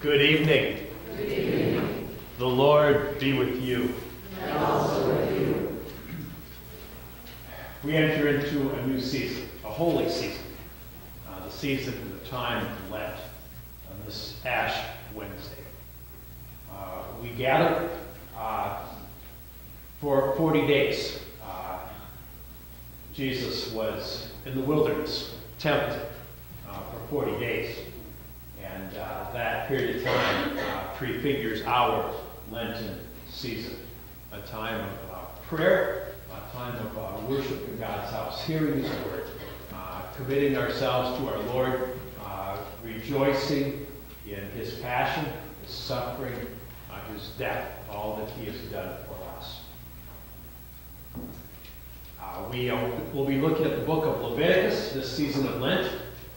Good evening. The Lord be with you. And also with you. We enter into a new season, a holy season, uh, the season of the time of Lent, on this Ash Wednesday. Uh, we gather uh, for 40 days. Uh, Jesus was in the wilderness, tempted uh, for 40 days. And uh, that period of time uh, prefigures our Lenten season, a time of uh, prayer, a time of uh, worship in God's house, hearing His word, uh, committing ourselves to our Lord, uh, rejoicing in His passion, His suffering, uh, His death, all that He has done for us. Uh, we will be looking at the book of Leviticus this season of Lent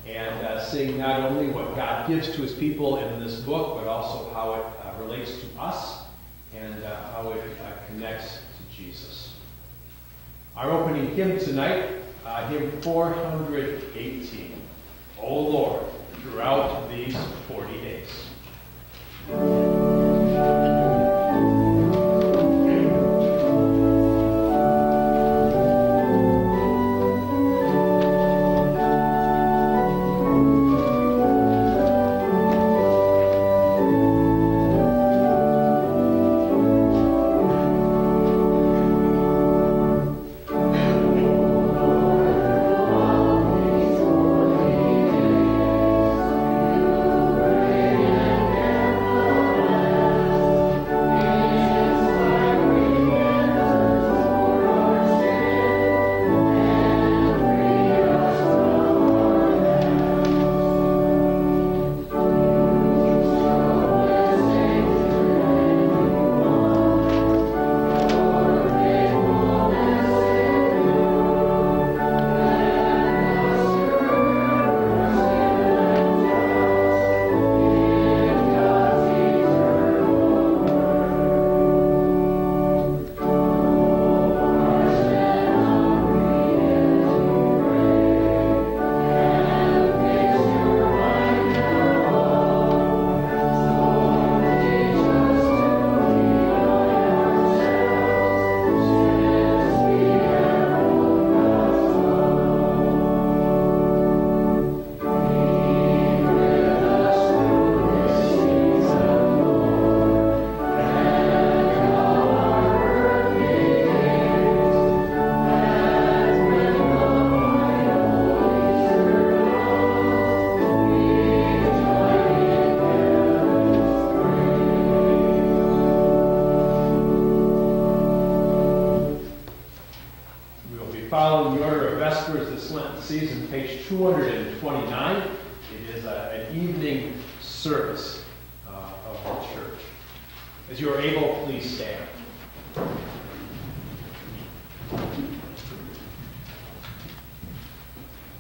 and uh, seeing not only what God gives to his people in this book, but also how it uh, relates to us and uh, how it uh, connects to Jesus. Our opening hymn tonight, uh, hymn 418, O Lord, throughout these 40 days.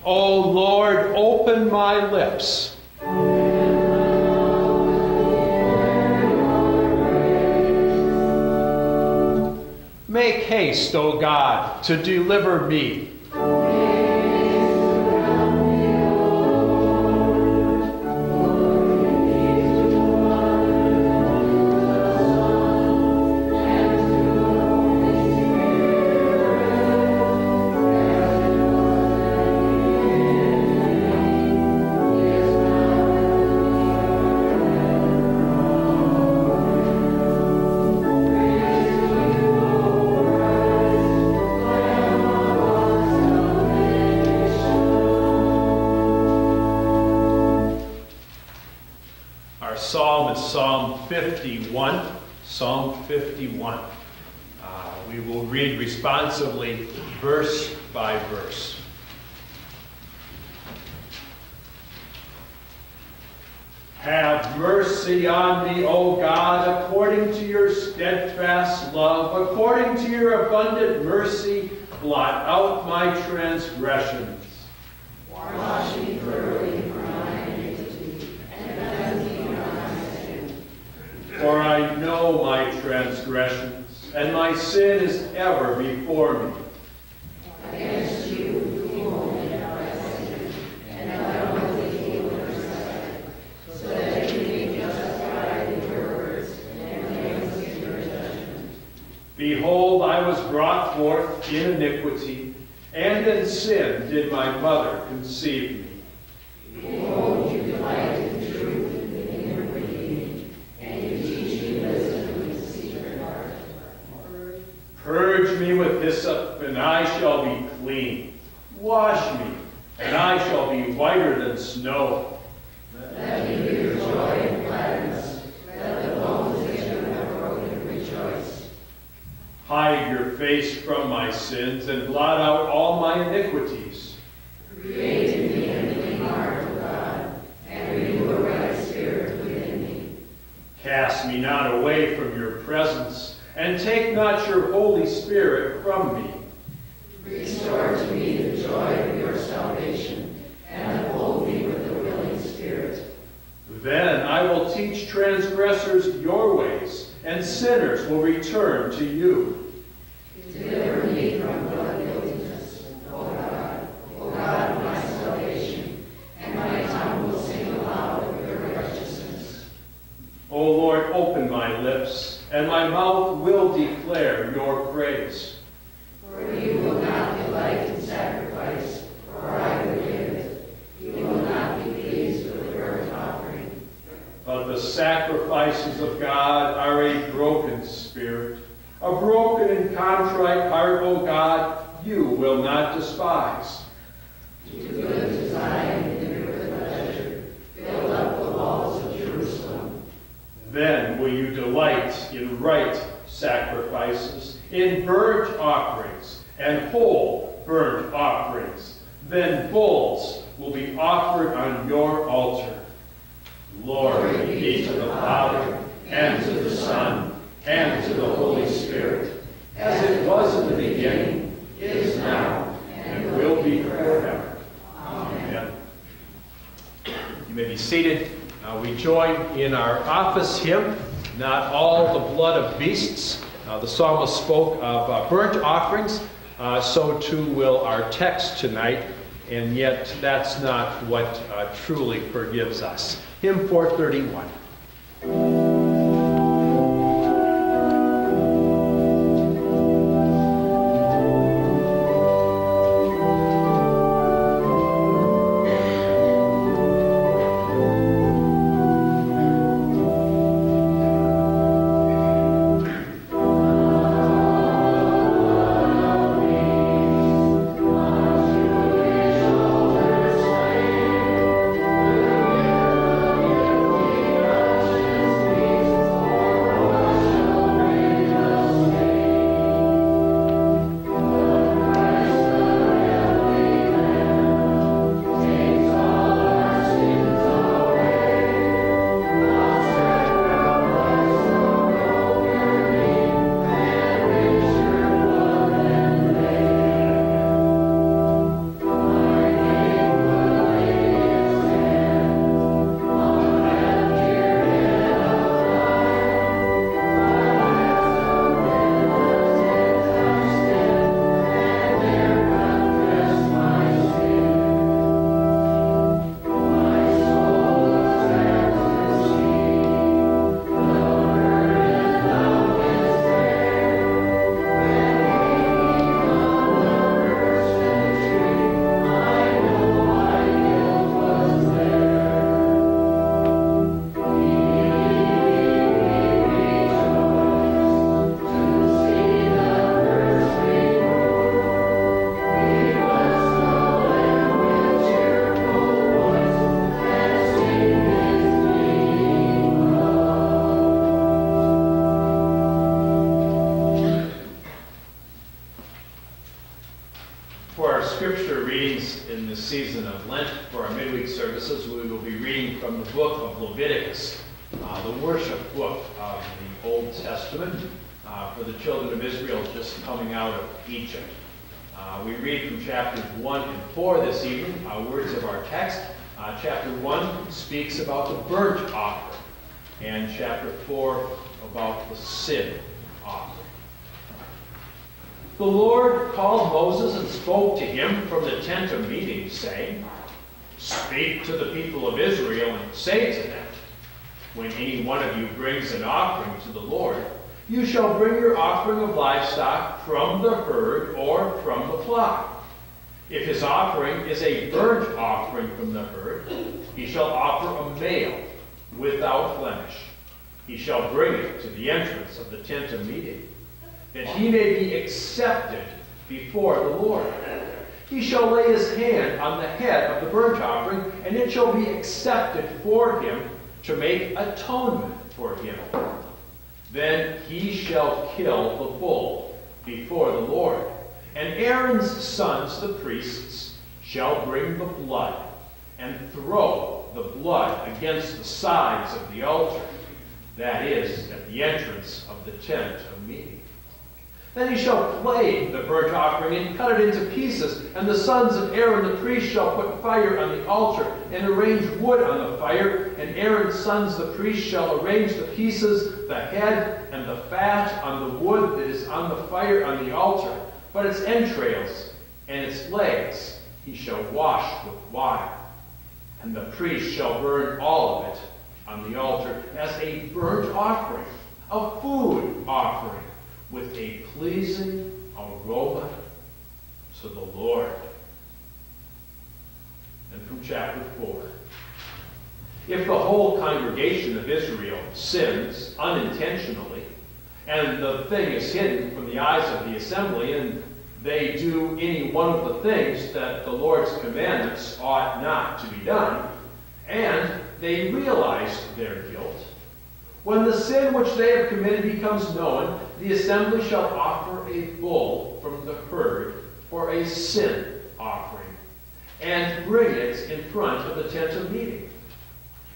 O Lord, open my lips. Make haste, O God, to deliver me. I shall be clean. Wash me, and I shall be whiter than snow. Let me hear joy and gladness. Let the bones that you have broken rejoice. Hide your face from my sins, and blot out all my iniquities. Create in me a clean heart, O God, and renew a right spirit within me. Cast me not away from your presence, and take not your Holy Spirit teach transgressors your ways, and sinners will return to you. Deliver me from blood guiltiness, O God, O God of my salvation, and my tongue will sing aloud of your righteousness. O Lord, open my lips, and my mouth will declare your praise. For you will not delight in sacrifice, or I will give it. You will not be pleased with the burnt offering. But the sacrifices of God are a broken spirit, a broken and contrite heart, O God, you will not despise. Do good to Zion in your good pleasure. Build up the walls of Jerusalem. Then will you delight in right sacrifices, in burnt offerings, and whole burnt offerings. Then bulls will be offered on your altar. Glory be to the Father, and to the Son, and to the Holy Spirit, as it was in the beginning, is now, and will be forever. Amen. You may be seated. Uh, we join in our office hymn, Not All the Blood of Beasts. Uh, the psalmist spoke of uh, burnt offerings, uh, so too will our text tonight, and yet that's not what uh, truly forgives us. Hymn 431. 1 4 this evening, uh, words of our text. Uh, chapter 1 speaks about the burnt offering, and chapter 4 about the sin offering. The Lord called Moses and spoke to him from the tent of meeting, saying, Speak to the people of Israel and say to them, When any one of you brings an offering to the Lord, You shall bring your offering of livestock from the herd or from the flock. If his offering is a burnt offering from the herd, he shall offer a male without blemish. He shall bring it to the entrance of the tent of meeting, that he may be accepted before the Lord. He shall lay his hand on the head of the burnt offering, and it shall be accepted for him to make atonement for him. Then he shall kill the bull before the Lord. And Aaron's sons, the priests, shall bring the blood and throw the blood against the sides of the altar, that is, at the entrance of the tent of meeting. Then he shall flay the burnt offering and cut it into pieces, and the sons of Aaron the priest shall put fire on the altar and arrange wood on the fire, and Aaron's sons the priest shall arrange the pieces, the head, and the fat on the wood that is on the fire on the altar, but its entrails and its legs he shall wash with water. And the priest shall burn all of it on the altar as a burnt offering, a food offering with a pleasing aroma to the Lord. And from chapter 4. If the whole congregation of Israel sins unintentionally, and the thing is hidden from the eyes of the assembly, and they do any one of the things that the Lord's commandments ought not to be done, and they realize their guilt, when the sin which they have committed becomes known, the assembly shall offer a bull from the herd for a sin offering, and bring it in front of the tent of meeting.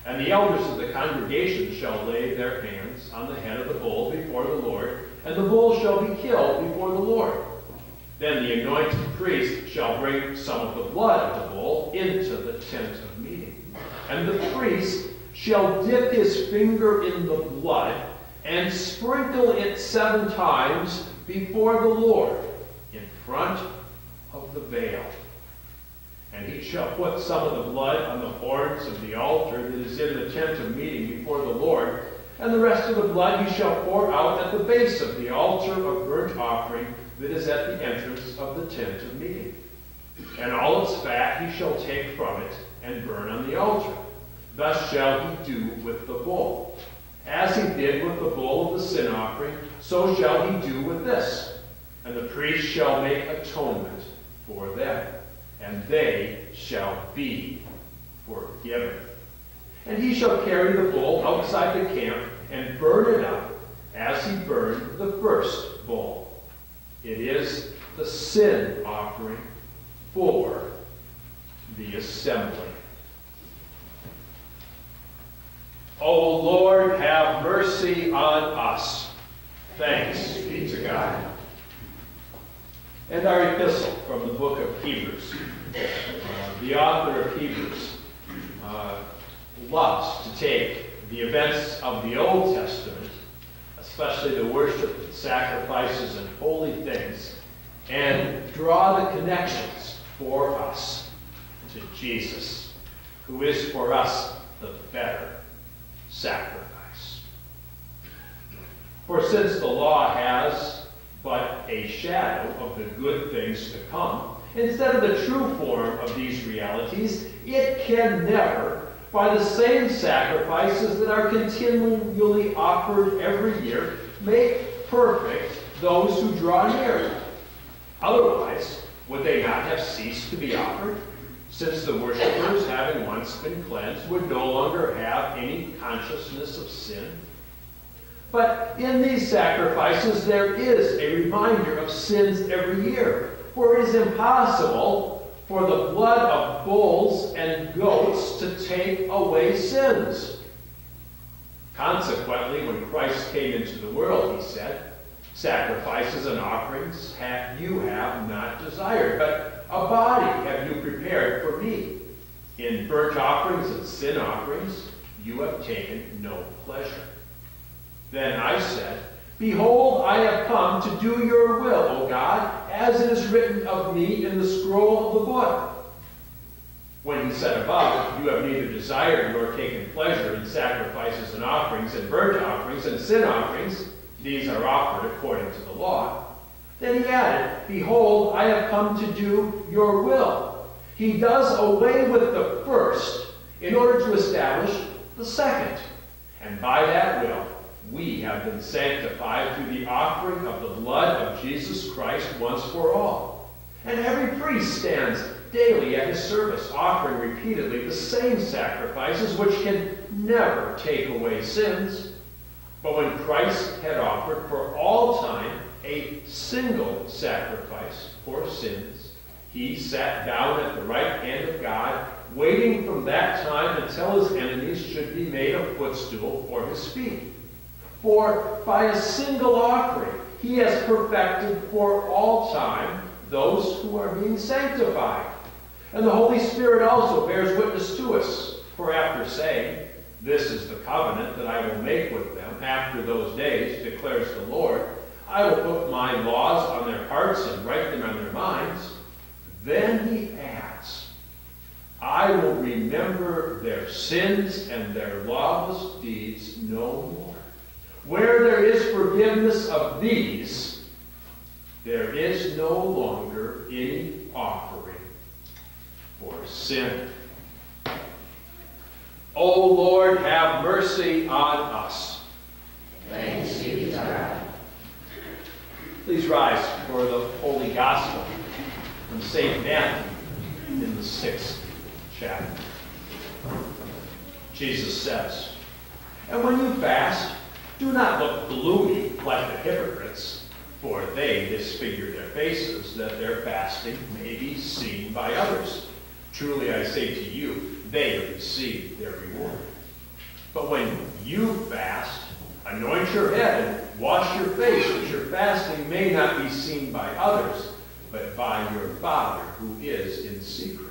And the elders of the congregation shall lay their hands on the head of the bull before the Lord, and the bull shall be killed before the Lord. Then the anointed priest shall bring some of the blood of the bull into the tent of meeting. And the priest shall dip his finger in the blood and sprinkle it seven times before the Lord in front of the veil. And he shall put some of the blood on the horns of the altar that is in the tent of meeting before the Lord, and the rest of the blood he shall pour out at the base of the altar of burnt offering that is at the entrance of the tent of meeting. And all its fat he shall take from it and burn on the altar. Thus shall he do with the bull. As he did with the bull of the sin offering, so shall he do with this. And the priest shall make atonement for them and they shall be forgiven. And he shall carry the bull outside the camp and burn it up as he burned the first bull. It is the sin offering for the assembly. O Lord, have mercy on us. Thanks be to God. And our epistle from the book of Hebrews. Uh, the author of Hebrews uh, loves to take the events of the Old Testament, especially the worship, sacrifices, and holy things, and draw the connections for us to Jesus, who is for us the better sacrifice. For since the law has but a shadow of the good things to come, instead of the true form of these realities, it can never, by the same sacrifices that are continually offered every year, make perfect those who draw near. Otherwise, would they not have ceased to be offered? Since the worshippers, having once been cleansed, would no longer have any consciousness of sin? But in these sacrifices, there is a reminder of sins every year. For it is impossible for the blood of bulls and goats to take away sins. Consequently, when Christ came into the world, he said, Sacrifices and offerings have you have not desired, but a body have you prepared for me. In burnt offerings and sin offerings you have taken no pleasure. Then I said, Behold, I have come to do your will, O God, as it is written of me in the scroll of the book. When he said above, You have neither desired nor taken pleasure in sacrifices and offerings and burnt offerings and sin offerings, these are offered according to the law. Then he added, Behold, I have come to do your will. He does away with the first in order to establish the second. And by that will, we have been sanctified through the offering of the blood of Jesus Christ once for all. And every priest stands daily at his service, offering repeatedly the same sacrifices which can never take away sins. But when Christ had offered for all time a single sacrifice for sins, he sat down at the right hand of God, waiting from that time until his enemies should be made a footstool for his feet. For by a single offering he has perfected for all time those who are being sanctified. And the Holy Spirit also bears witness to us. For after saying, This is the covenant that I will make with them after those days, declares the Lord, I will put my laws on their hearts and write them on their minds. Then he adds, I will remember their sins and their lawless deeds no more. Where there is forgiveness of these, there is no longer any offering for sin. O Lord, have mercy on us. Thanks be to God. Please rise for the Holy Gospel from St. Matthew in the sixth chapter. Jesus says, And when you fast, do not look gloomy like the hypocrites, for they disfigure their faces, that their fasting may be seen by others. Truly I say to you, they receive their reward. But when you fast, anoint your head wash your face, that your fasting may not be seen by others, but by your Father who is in secret.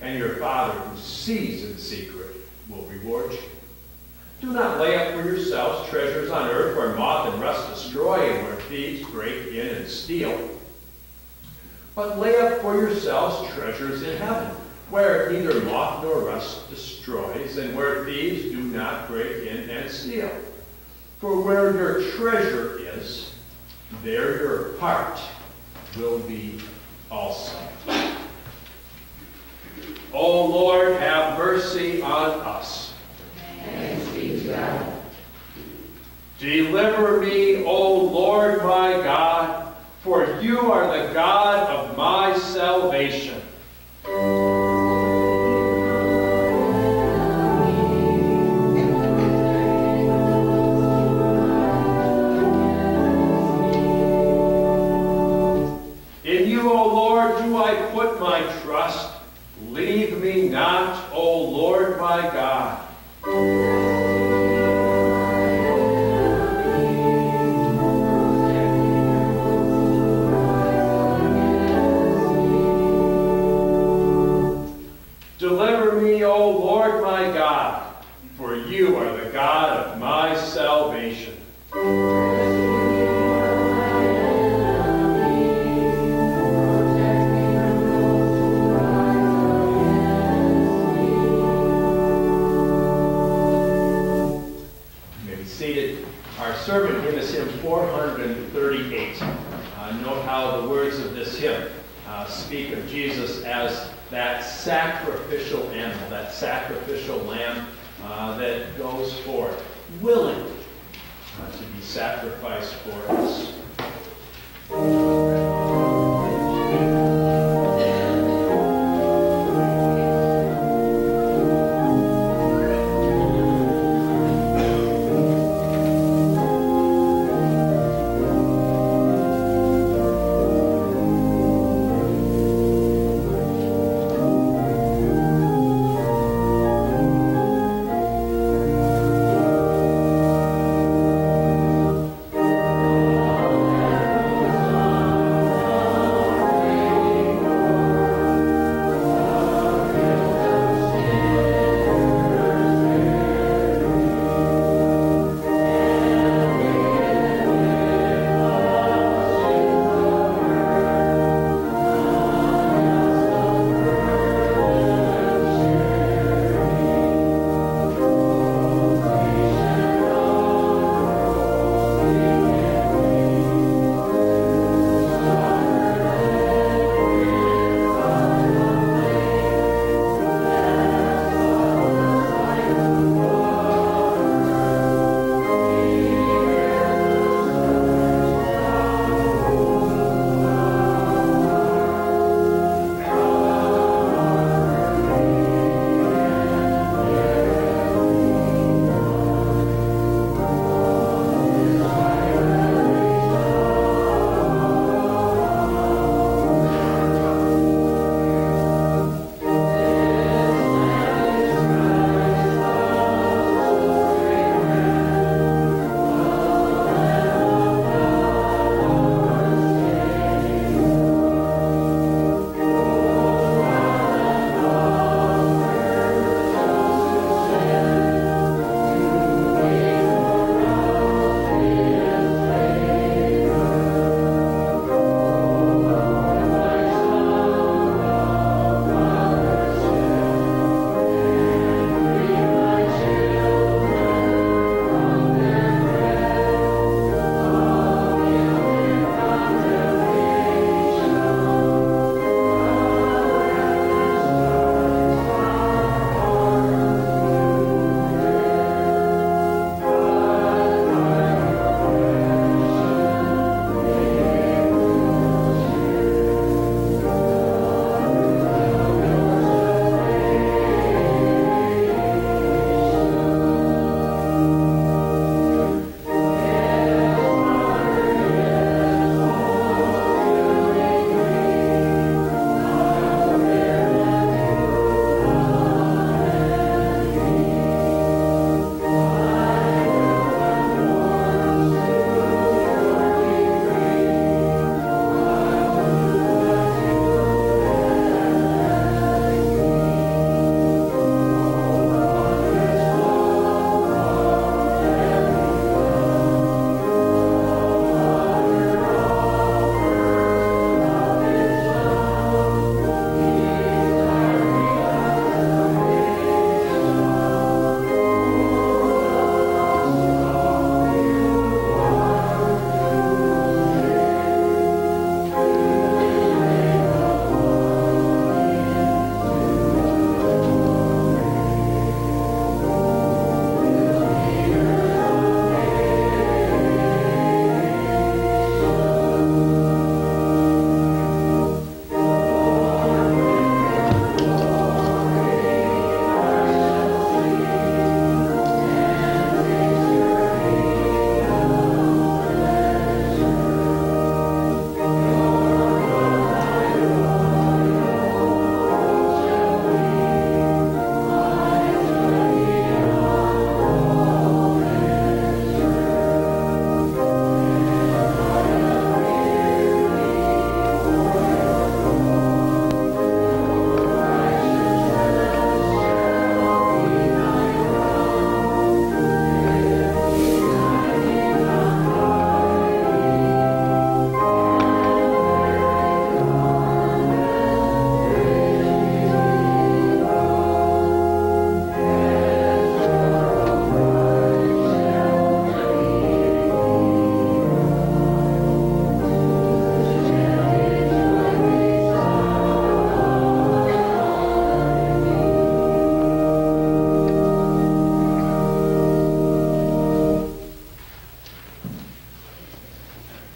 And your Father who sees in secret will reward you. Do not lay up for yourselves treasures on earth where moth and rust destroy and where thieves break in and steal. But lay up for yourselves treasures in heaven, where neither moth nor rust destroys, and where thieves do not break in and steal. For where your treasure is, there your heart will be also. O Lord, have mercy on us. Thanks Deliver me, O Lord my God, for you are the God of my salvation. In you, O Lord, do I put my trust. Leave me not, O Lord my God. God of my salvation. Our servant hymn is hymn 438. Uh, note how the words of this hymn uh, speak of Jesus as that sacrificial animal, that sacrificial lamb uh, that goes forth willing uh, to be sacrificed for us.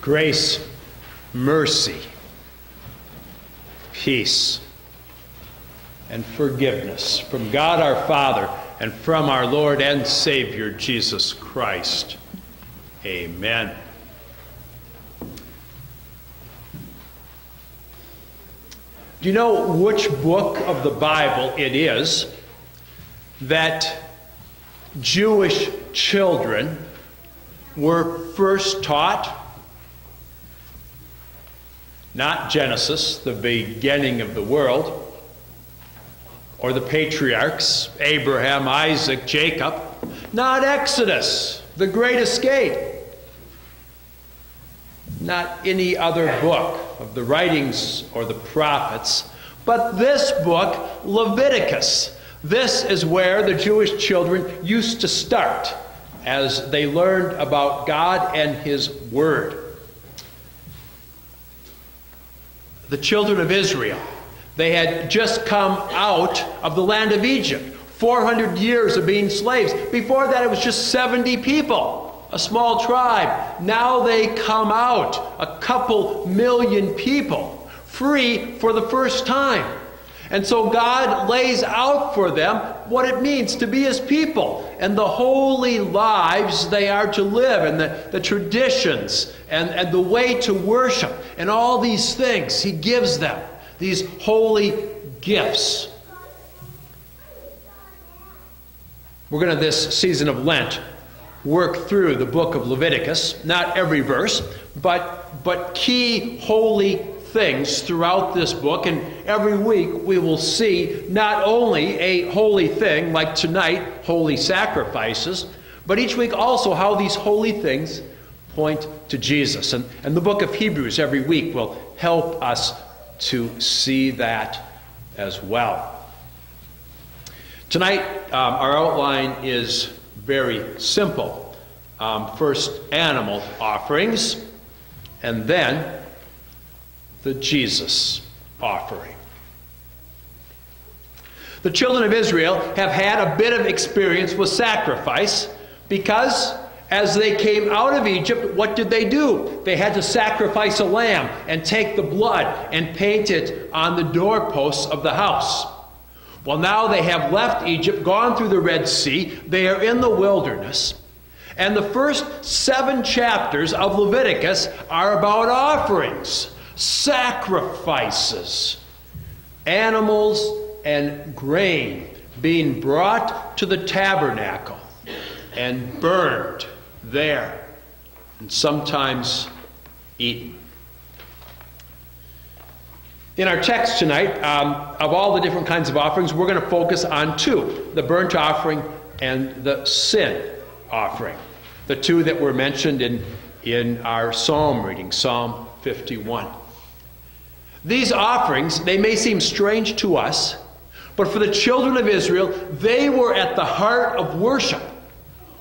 Grace, mercy, peace, and forgiveness from God our Father and from our Lord and Savior Jesus Christ. Amen. Do you know which book of the Bible it is that Jewish children were first taught? Not Genesis, the beginning of the world, or the patriarchs, Abraham, Isaac, Jacob. Not Exodus, the great escape. Not any other book of the writings or the prophets, but this book, Leviticus. This is where the Jewish children used to start as they learned about God and His Word. The children of Israel, they had just come out of the land of Egypt. 400 years of being slaves. Before that, it was just 70 people, a small tribe. Now they come out, a couple million people, free for the first time. And so God lays out for them what it means to be His people and the holy lives they are to live and the, the traditions and, and the way to worship and all these things He gives them, these holy gifts. We're going to, this season of Lent, work through the book of Leviticus, not every verse, but, but key holy things throughout this book. And every week we will see not only a holy thing, like tonight, holy sacrifices, but each week also how these holy things point to Jesus. And, and the book of Hebrews every week will help us to see that as well. Tonight, um, our outline is very simple. Um, first, animal offerings, and then the Jesus offering. The children of Israel have had a bit of experience with sacrifice because as they came out of Egypt, what did they do? They had to sacrifice a lamb and take the blood and paint it on the doorposts of the house. Well, now they have left Egypt, gone through the Red Sea, they are in the wilderness. And the first seven chapters of Leviticus are about offerings, sacrifices, animals, and grain being brought to the tabernacle and burned there, and sometimes eaten. In our text tonight, um, of all the different kinds of offerings, we're going to focus on two the burnt offering and the sin offering. The two that were mentioned in, in our psalm reading, Psalm 51. These offerings, they may seem strange to us, but for the children of Israel, they were at the heart of worship.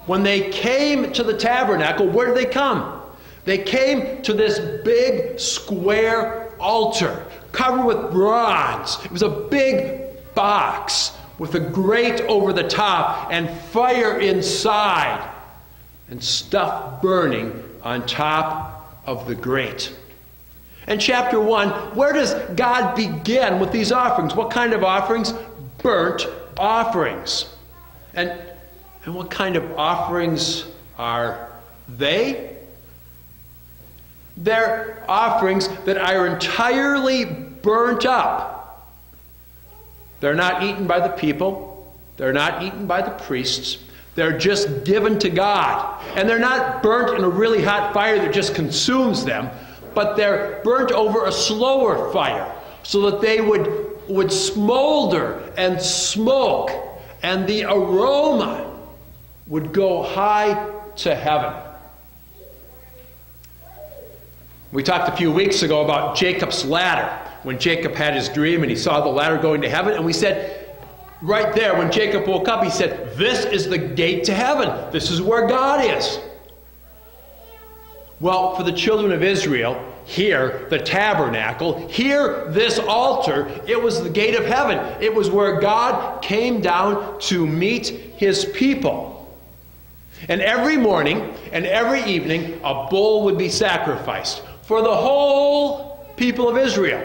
When they came to the tabernacle, where did they come? They came to this big square altar covered with bronze. It was a big box with a grate over the top and fire inside and stuff burning on top of the grate. And chapter 1, where does God begin with these offerings? What kind of offerings? Burnt offerings. And, and what kind of offerings are they? They're offerings that are entirely burnt up. They're not eaten by the people, they're not eaten by the priests. They're just given to God. And they're not burnt in a really hot fire that just consumes them, but they're burnt over a slower fire so that they would, would smolder and smoke, and the aroma would go high to heaven. We talked a few weeks ago about Jacob's ladder, when Jacob had his dream and he saw the ladder going to heaven, and we said, right there, when Jacob woke up, he said, This is the gate to heaven. This is where God is. Well, for the children of Israel, here, the tabernacle, here, this altar, it was the gate of heaven. It was where God came down to meet his people. And every morning and every evening, a bull would be sacrificed for the whole people of Israel.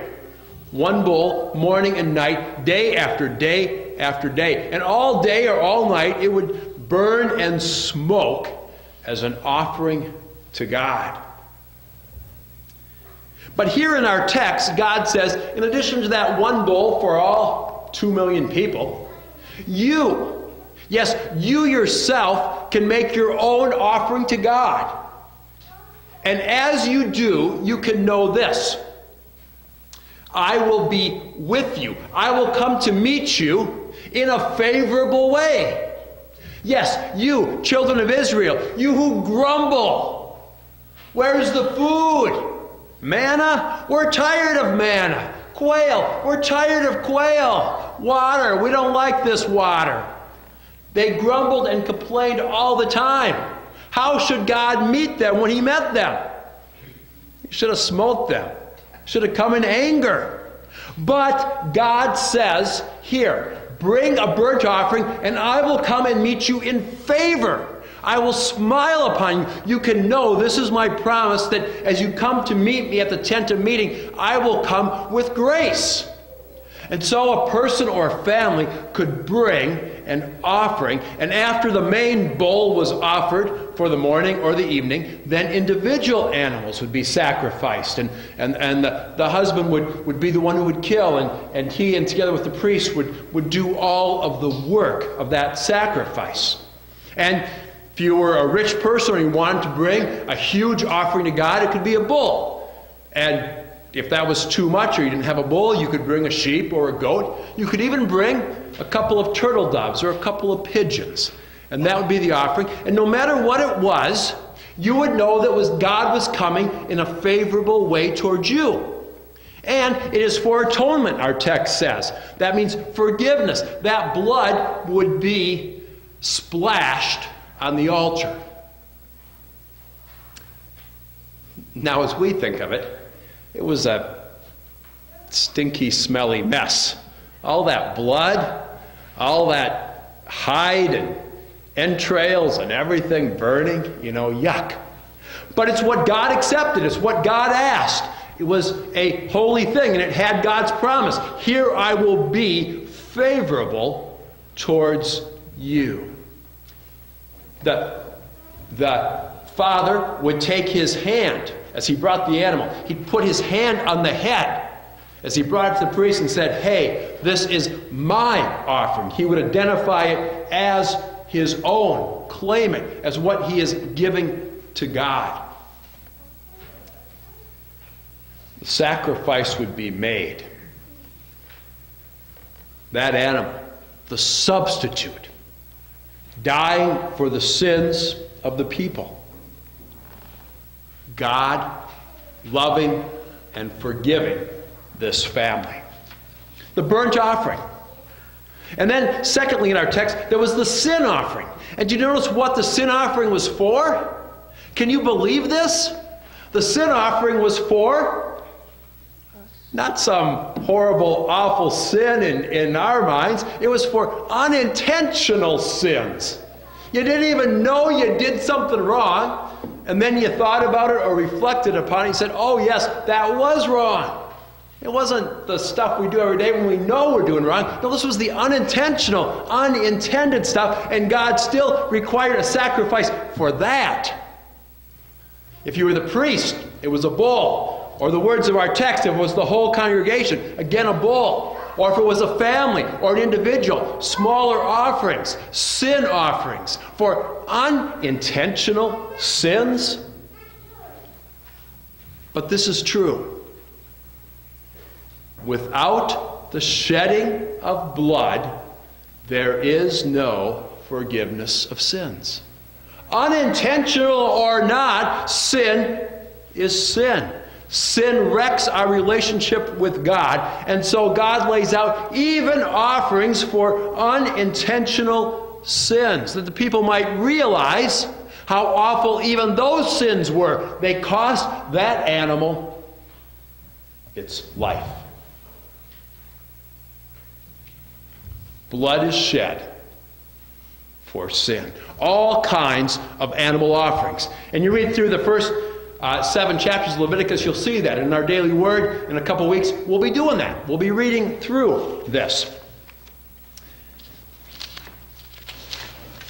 One bull, morning and night, day after day after day. And all day or all night, it would burn and smoke as an offering to God. But here in our text, God says, in addition to that one bull for all two million people, you, yes, you yourself can make your own offering to God. And as you do, you can know this I will be with you, I will come to meet you in a favorable way. Yes, you, children of Israel, you who grumble, where's the food? Manna? We're tired of manna. Quail? We're tired of quail. Water? We don't like this water. They grumbled and complained all the time. How should God meet them when He met them? He should have smote them, should have come in anger. But God says here, bring a burnt offering, and I will come and meet you in favor. I will smile upon you. You can know this is my promise that as you come to meet me at the tent of meeting, I will come with grace. And so a person or a family could bring an offering, and after the main bull was offered for the morning or the evening, then individual animals would be sacrificed. And, and, and the, the husband would, would be the one who would kill, and, and he, and together with the priest, would, would do all of the work of that sacrifice. And if you were a rich person and you wanted to bring a huge offering to God, it could be a bull. And if that was too much or you didn't have a bull, you could bring a sheep or a goat. You could even bring a couple of turtle doves or a couple of pigeons. And that would be the offering. And no matter what it was, you would know that was God was coming in a favorable way towards you. And it is for atonement, our text says. That means forgiveness. That blood would be splashed on the altar. Now, as we think of it, it was a stinky, smelly mess. All that blood, all that hide and entrails and everything burning, you know, yuck. But it's what God accepted, it's what God asked. It was a holy thing, and it had God's promise. Here I will be favorable towards you the, the father would take his hand as he brought the animal. He'd put his hand on the head as he brought it to the priest and said, Hey, this is my offering. He would identify it as his own, claim it as what he is giving to God. The sacrifice would be made. That animal, the substitute, dying for the sins of the people. God loving and forgiving this family. The burnt offering. And then, secondly, in our text, there was the sin offering. And do you notice what the sin offering was for? Can you believe this? The sin offering was for not some horrible, awful sin in, in our minds. It was for unintentional sins. You didn't even know you did something wrong, and then you thought about it or reflected upon it and said, oh, yes, that was wrong. It wasn't the stuff we do every day when we know we're doing wrong. No, this was the unintentional, unintended stuff, and God still required a sacrifice for that. If you were the priest, it was a bull. Or the words of our text, if it was the whole congregation, again a bull. Or if it was a family or an individual, smaller offerings, sin offerings for unintentional sins. But this is true. Without the shedding of blood, there is no forgiveness of sins. Unintentional or not, sin is sin. Sin wrecks our relationship with God, and so God lays out even offerings for unintentional sins, that the people might realize how awful even those sins were. They cost that animal its life. Blood is shed for sin. All kinds of animal offerings. And you read through the first uh, seven chapters of Leviticus, you'll see that. In our daily word, in a couple weeks, we'll be doing that. We'll be reading through this.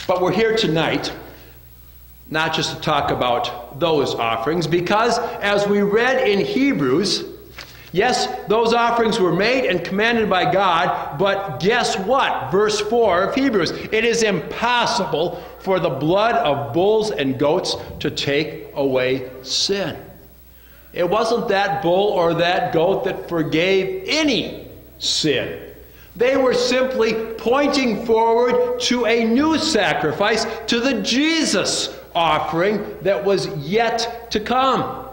But we're here tonight not just to talk about those offerings, because as we read in Hebrews, yes, those offerings were made and commanded by God, but guess what? Verse 4 of Hebrews it is impossible for the blood of bulls and goats to take away sin. It wasn't that bull or that goat that forgave any sin. They were simply pointing forward to a new sacrifice, to the Jesus offering that was yet to come.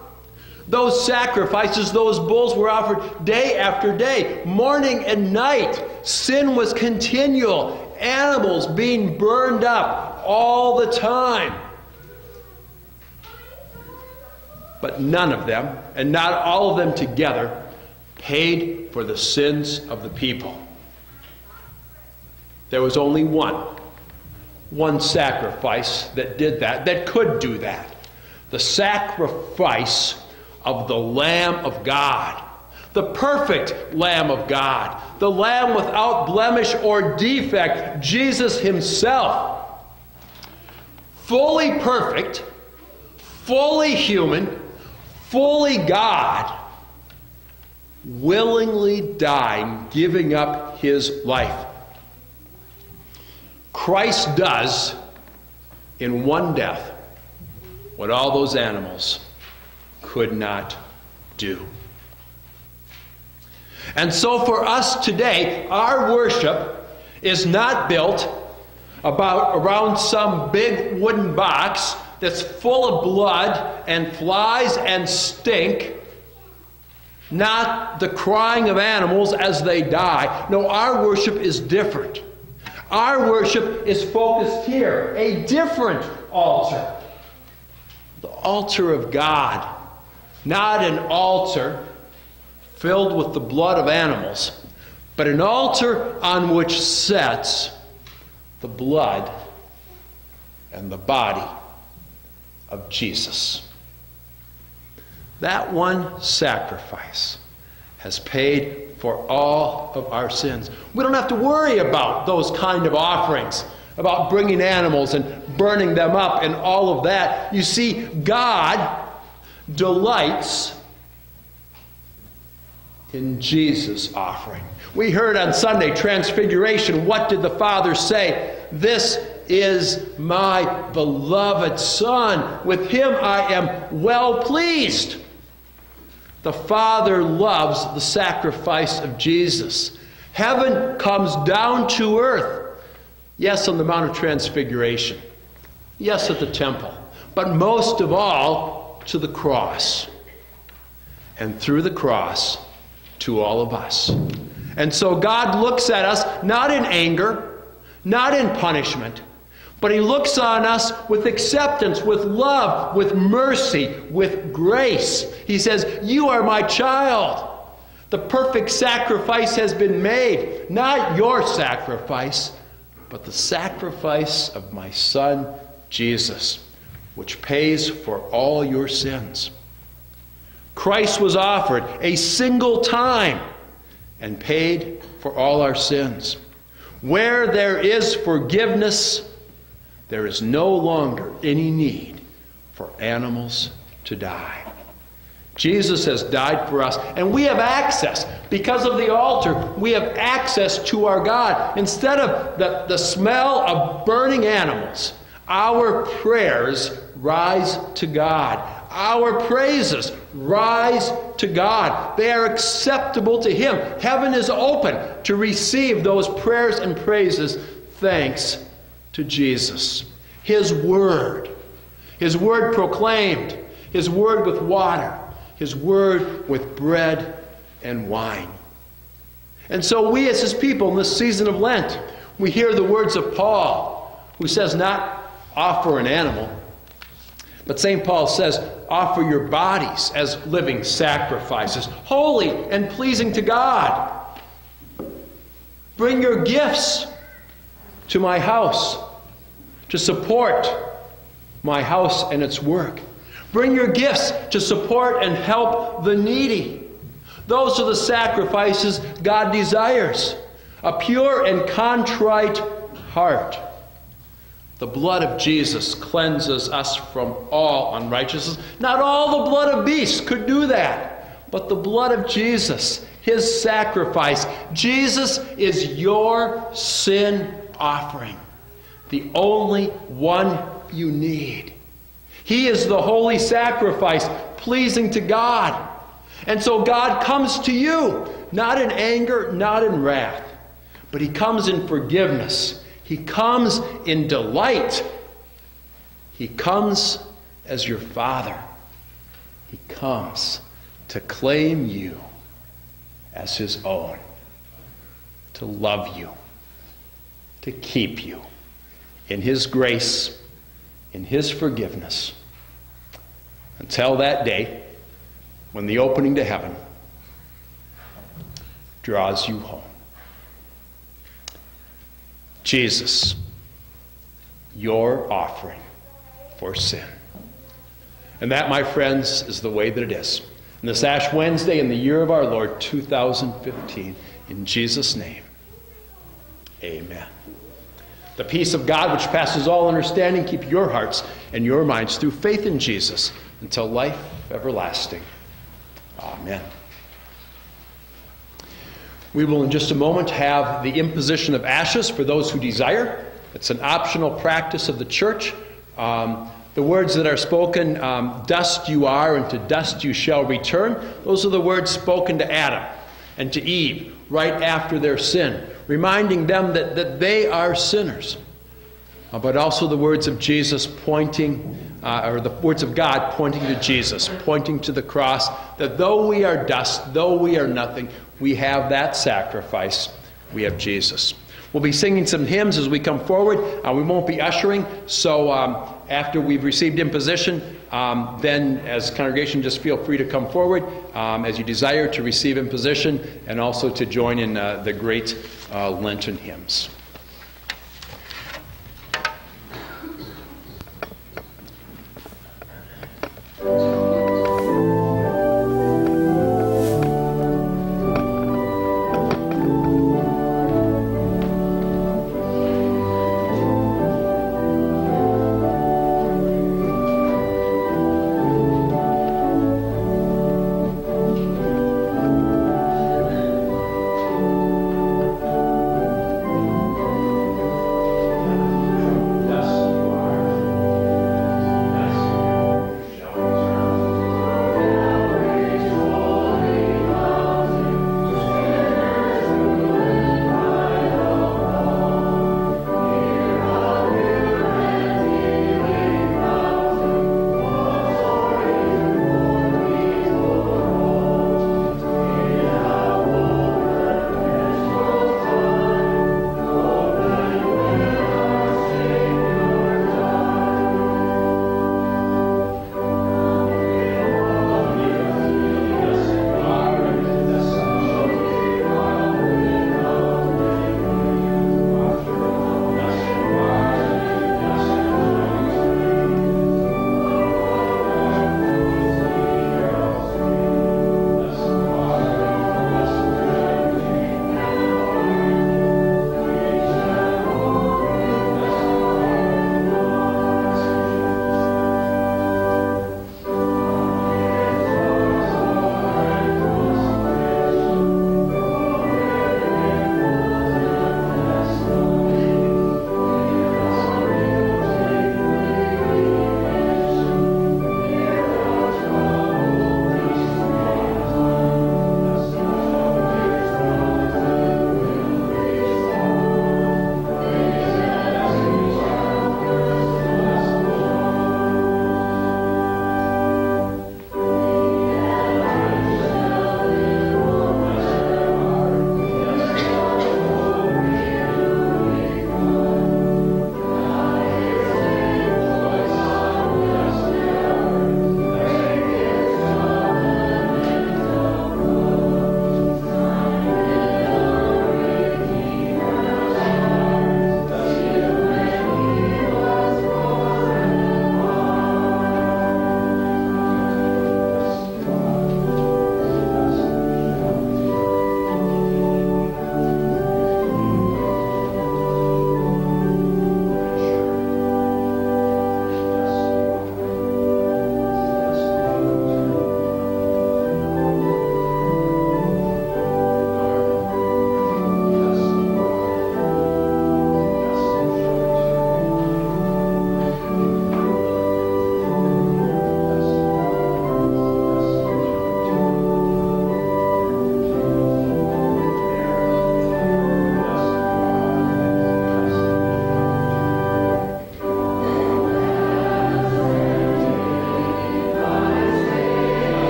Those sacrifices, those bulls were offered day after day, morning and night. Sin was continual, animals being burned up all the time. But none of them, and not all of them together, paid for the sins of the people. There was only one one sacrifice that did that, that could do that. The sacrifice of the Lamb of God, the perfect Lamb of God, the Lamb without blemish or defect, Jesus Himself. Fully perfect, fully human, fully God, willingly dying, giving up His life. Christ does in one death what all those animals could not do. And so for us today, our worship is not built about around some big wooden box that's full of blood and flies and stink, not the crying of animals as they die. No, our worship is different. Our worship is focused here, a different altar. The altar of God, not an altar filled with the blood of animals, but an altar on which sets the blood and the body of Jesus. That one sacrifice has paid for all of our sins. We don't have to worry about those kind of offerings, about bringing animals and burning them up and all of that. You see, God delights in Jesus' offering. We heard on Sunday, Transfiguration, what did the Father say? This is my beloved Son. With him I am well pleased. The Father loves the sacrifice of Jesus. Heaven comes down to earth. Yes, on the Mount of Transfiguration. Yes, at the temple. But most of all, to the cross. And through the cross, to all of us. And so God looks at us not in anger, not in punishment, but He looks on us with acceptance, with love, with mercy, with grace. He says, You are my child. The perfect sacrifice has been made. Not your sacrifice, but the sacrifice of my Son, Jesus, which pays for all your sins. Christ was offered a single time and paid for all our sins. Where there is forgiveness, there is no longer any need for animals to die. Jesus has died for us, and we have access. Because of the altar, we have access to our God. Instead of the, the smell of burning animals, our prayers rise to God. Our praises rise to God. They are acceptable to Him. Heaven is open to receive those prayers and praises. Thanks to Jesus. His Word. His Word proclaimed. His Word with water. His Word with bread and wine. And so, we as His people in this season of Lent, we hear the words of Paul, who says, not offer an animal, but St. Paul says, offer your bodies as living sacrifices, holy and pleasing to God. Bring your gifts to my house. to support my house and its work. Bring your gifts to support and help the needy. Those are the sacrifices God desires a pure and contrite heart. The blood of Jesus cleanses us from all unrighteousness. Not all the blood of beasts could do that, but the blood of Jesus, his sacrifice. Jesus is your sin offering, the only one you need. He is the holy sacrifice, pleasing to God. And so God comes to you, not in anger, not in wrath, but He comes in forgiveness. He comes in delight. He comes as your Father. He comes to claim you as His own, to love you, to keep you in His grace, in His forgiveness, until that day when the opening to heaven draws you home. Jesus, your offering for sin. And that, my friends, is the way that it is. And this Ash Wednesday in the year of our Lord 2015, in Jesus' name, amen. The peace of God, which passes all understanding, keep your hearts and your minds through faith in Jesus until life everlasting. Amen. We will, in just a moment, have the imposition of ashes for those who desire. It's an optional practice of the church. Um, the words that are spoken, um, dust you are, and to dust you shall return, those are the words spoken to Adam and to Eve right after their sin, reminding them that, that they are sinners. Uh, but also the words of Jesus pointing, uh, or the words of God pointing to Jesus, pointing to the cross, that though we are dust, though we are nothing, we have that sacrifice. We have Jesus. We'll be singing some hymns as we come forward. Uh, we won't be ushering, so um, after we've received imposition, um, then as congregation, just feel free to come forward um, as you desire to receive imposition and also to join in uh, the great uh, Lenten hymns.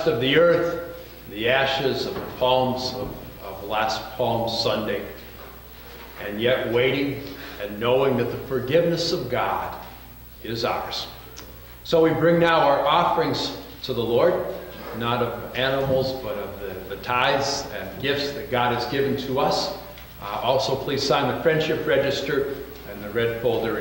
Dust of the earth, the ashes of the palms of, of last Palm Sunday, and yet waiting and knowing that the forgiveness of God is ours. So we bring now our offerings to the Lord, not of animals, but of the, the tithes and gifts that God has given to us. Uh, also, please sign the friendship register and the red folder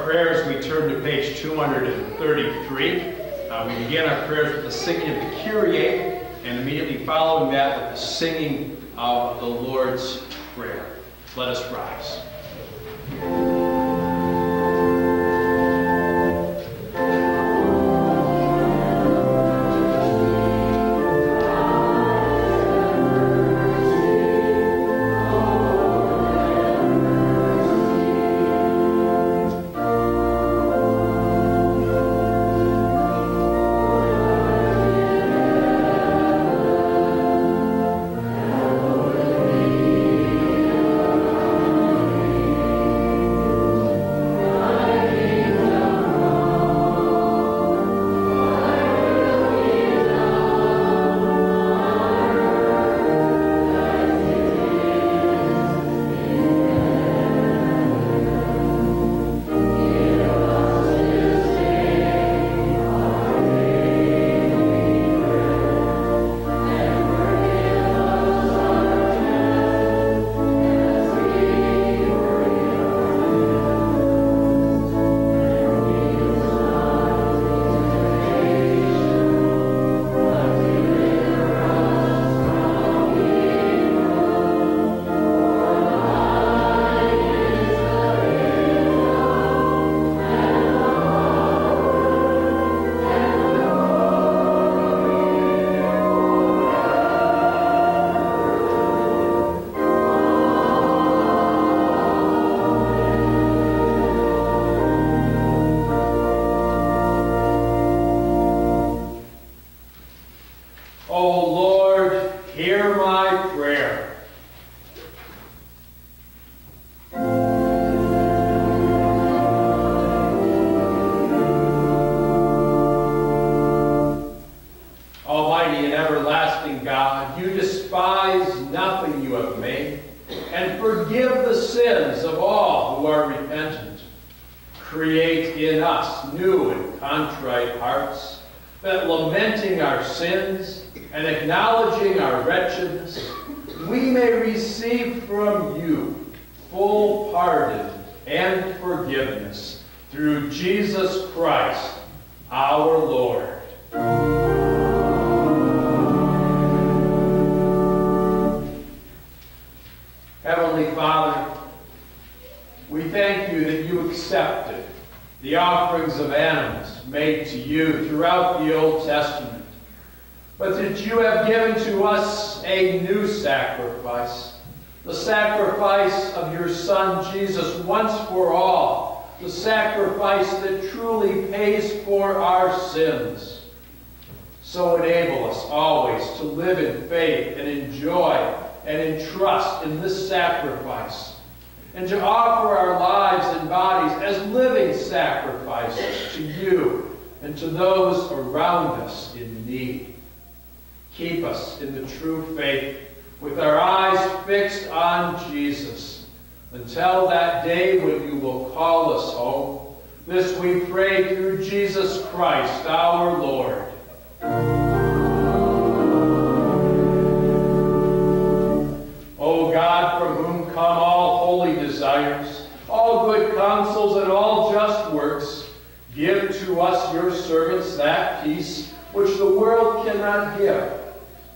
our prayers, we turn to page 233. Uh, we begin our prayers with the singing sins of all who are repentant. Create in us new and contrite hearts, that lamenting our sins and acknowledging our wretchedness, we may receive from you full pardon and forgiveness through Jesus Christ our Lord. Accepted the offerings of animals made to you throughout the Old Testament, but that you have given to us a new sacrifice, the sacrifice of your Son Jesus once for all, the sacrifice that truly pays for our sins. So enable us always to live in faith and enjoy and in trust in this sacrifice, and to offer our lives and bodies as living sacrifices to you and to those around us in need. Keep us in the true faith with our eyes fixed on Jesus until that day when you will call us home. This we pray through Jesus Christ our Lord. God, from whom come all holy desires, all good counsels, and all just works, give us, your servants, that peace which the world cannot give,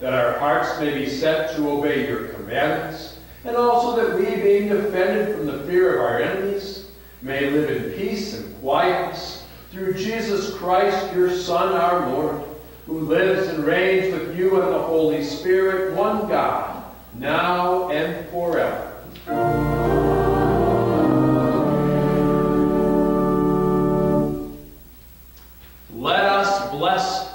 that our hearts may be set to obey your commandments, and also that we, being defended from the fear of our enemies, may live in peace and quietness through Jesus Christ, your Son, our Lord, who lives and reigns with you and the Holy Spirit, one God, now and forever.